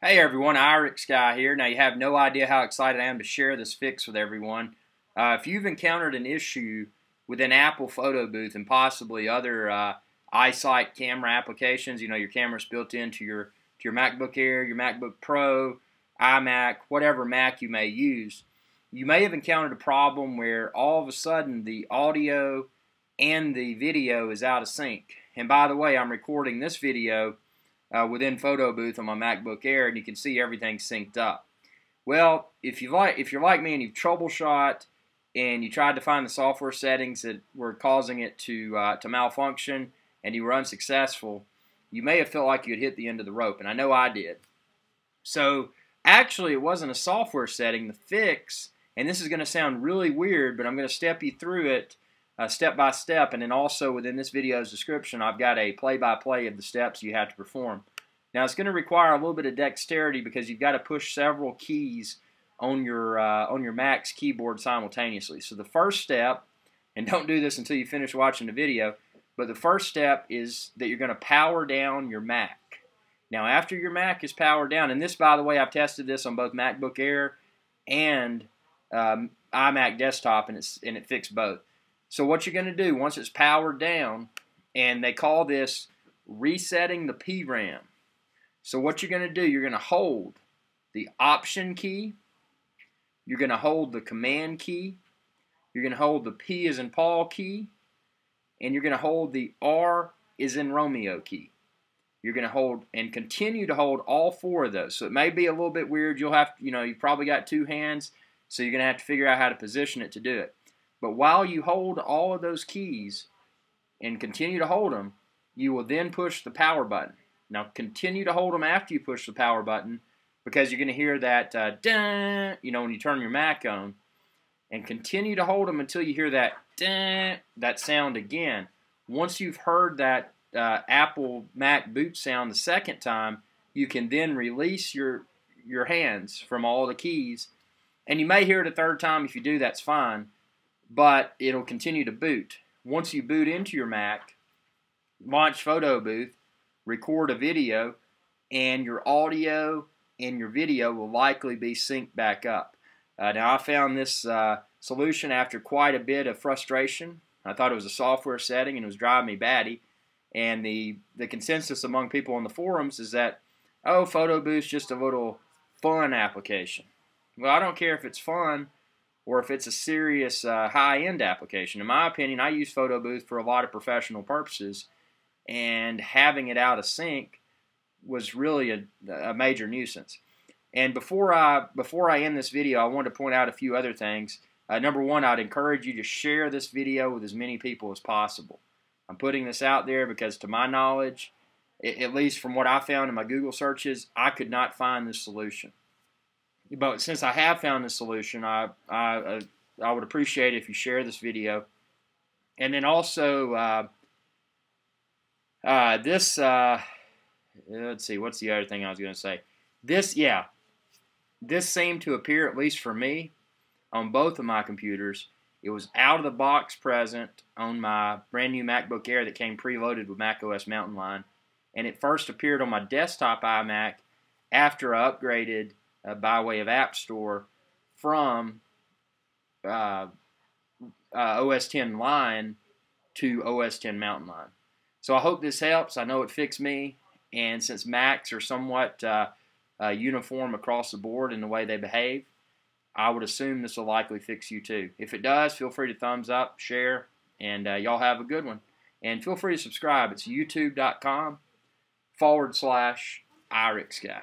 Hey everyone, Irix Guy here. Now you have no idea how excited I am to share this fix with everyone. Uh, if you've encountered an issue with an Apple photo booth and possibly other uh, iSight camera applications, you know your camera's built into your to your MacBook Air, your MacBook Pro, iMac, whatever Mac you may use, you may have encountered a problem where all of a sudden the audio and the video is out of sync. And by the way, I'm recording this video uh, within Photo Booth on my MacBook Air, and you can see everything synced up. Well, if you like, if you're like me and you've troubleshot and you tried to find the software settings that were causing it to uh, to malfunction and you were unsuccessful, you may have felt like you had hit the end of the rope, and I know I did. So actually, it wasn't a software setting. The fix, and this is going to sound really weird, but I'm going to step you through it uh, step by step, and then also within this video's description, I've got a play-by-play -play of the steps you have to perform. Now, it's going to require a little bit of dexterity because you've got to push several keys on your uh, on your Mac's keyboard simultaneously. So the first step, and don't do this until you finish watching the video, but the first step is that you're going to power down your Mac. Now, after your Mac is powered down, and this, by the way, I've tested this on both MacBook Air and um, iMac desktop, and it's and it fixed both. So what you're going to do once it's powered down, and they call this resetting the PRAM. So what you're going to do, you're going to hold the Option key, you're going to hold the Command key, you're going to hold the P as in Paul key, and you're going to hold the R is in Romeo key. You're going to hold and continue to hold all four of those. So it may be a little bit weird. You'll have, you know, you've probably got two hands, so you're going to have to figure out how to position it to do it. But while you hold all of those keys and continue to hold them, you will then push the power button. Now continue to hold them after you push the power button because you're going to hear that uh, dun, you know, when you turn your Mac on. And continue to hold them until you hear that dun, that sound again. Once you've heard that uh, Apple Mac boot sound the second time, you can then release your your hands from all the keys. And you may hear it a third time. If you do, that's fine but it'll continue to boot. Once you boot into your Mac, launch Photo Booth, record a video, and your audio and your video will likely be synced back up. Uh, now, I found this uh, solution after quite a bit of frustration. I thought it was a software setting and it was driving me batty. And the, the consensus among people on the forums is that, oh, Photo Booth's just a little fun application. Well, I don't care if it's fun or if it's a serious uh, high-end application. In my opinion, I use Photo Booth for a lot of professional purposes, and having it out of sync was really a, a major nuisance. And before I before I end this video, I wanted to point out a few other things. Uh, number one, I'd encourage you to share this video with as many people as possible. I'm putting this out there because, to my knowledge, at least from what I found in my Google searches, I could not find this solution but since I have found the solution, I, I, uh, I would appreciate if you share this video. And then also, uh, uh, this, uh, let's see, what's the other thing I was going to say? This, yeah, this seemed to appear, at least for me, on both of my computers. It was out of the box present on my brand new MacBook Air that came preloaded with macOS Mountain Lion. And it first appeared on my desktop iMac after I upgraded uh, by way of App Store from uh, uh OS 10 Lion to OS 10 Mountain Lion. So I hope this helps. I know it fixed me, and since Macs are somewhat uh, uh, uniform across the board in the way they behave, I would assume this will likely fix you too. If it does, feel free to thumbs up, share, and y'all have a good one. And feel free to subscribe. It's youtube.com forward slash IrixGuy.